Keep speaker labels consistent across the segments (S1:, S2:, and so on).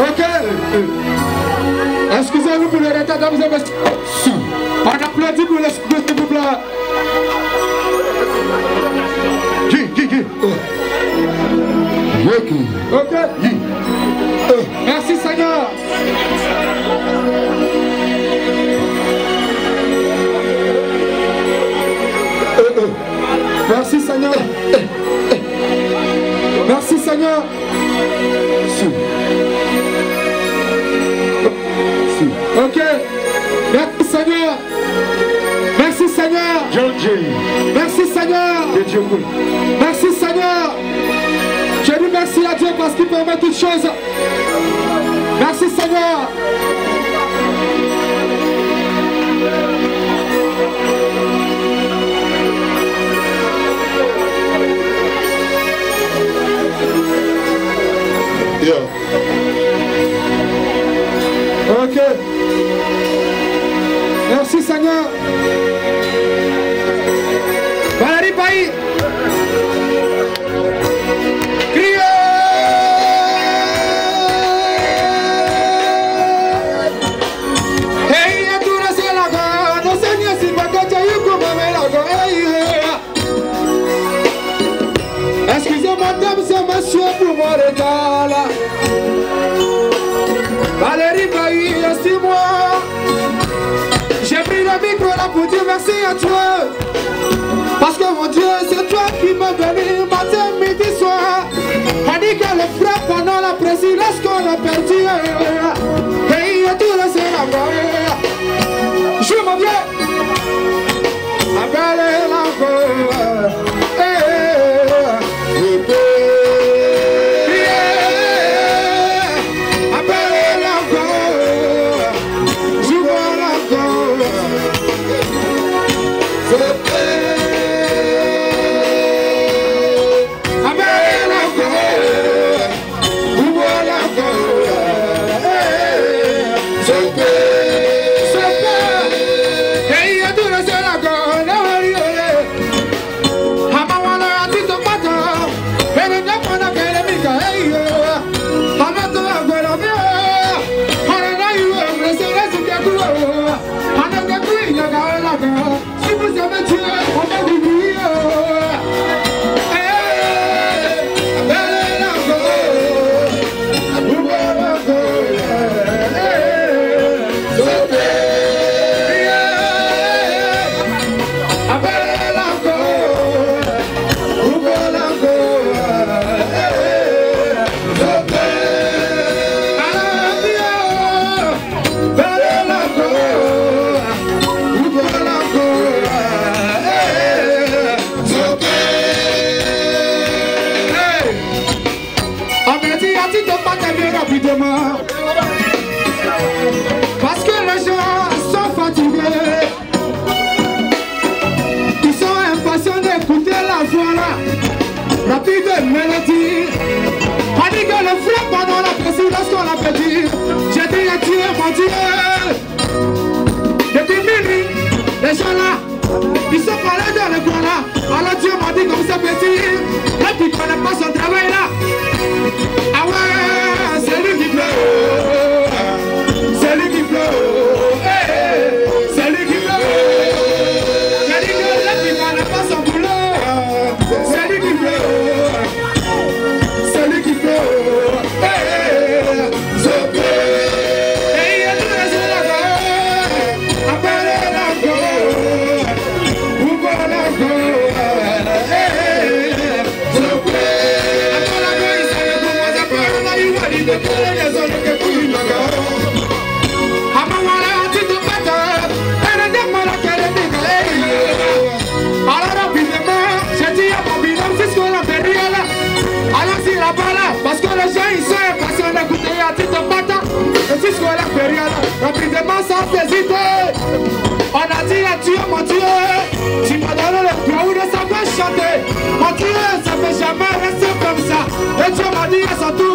S1: Ok. Excusez-nous pour le retard, mesdames et messieurs? On applaudit pour le s'il vous plaît.
S2: Qui, qui, qui? Ok.
S1: Merci Seigneur. Merci Ok. Merci Seigneur. Merci Seigneur.
S2: John J.
S1: Merci Seigneur. Merci Seigneur. Je dis merci à Dieu parce qu'il permet toutes choses. Merci Seigneur.
S2: Yeah.
S1: Ok. 那 merci à toi. Parce que mon Dieu, c'est toi qui m'as béni matin, midi, soir. On dit que le frère pendant la présidence lorsqu'on a perdu. Et il a tout laissé là-bas. Je m'en viens. Appelle la Running up I a Bravo, bravo. Le privement sans hésiter. On a dit à Dieu, mon Dieu, tu m'as donné le où ça peut chanter. Mon Dieu, ça ne peut jamais rester comme ça. Et Dieu m'a dit à son tour.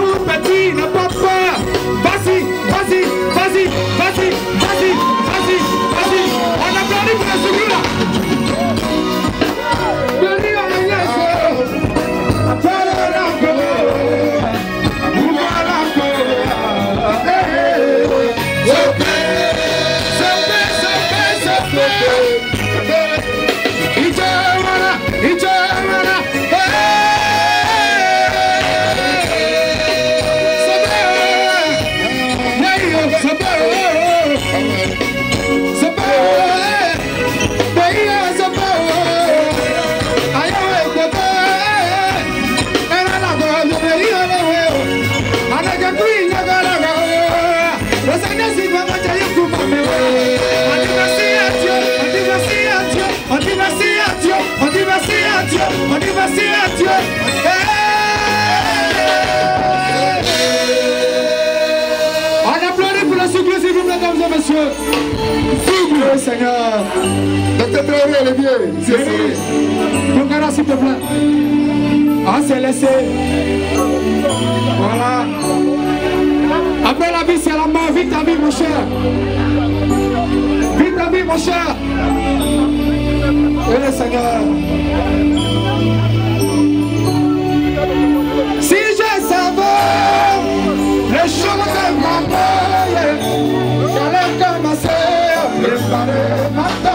S1: Messieurs. Souple, Seigneur.
S2: Docteur Traoré, elle est bien. C'est ça.
S1: Bongara, s'il te plaît. On s'est laissé. Voilà. Après la vie, c'est la mort. Vite ta vie, mon cher. Vite ta vie, mon cher. Et le Seigneur. Maranatha.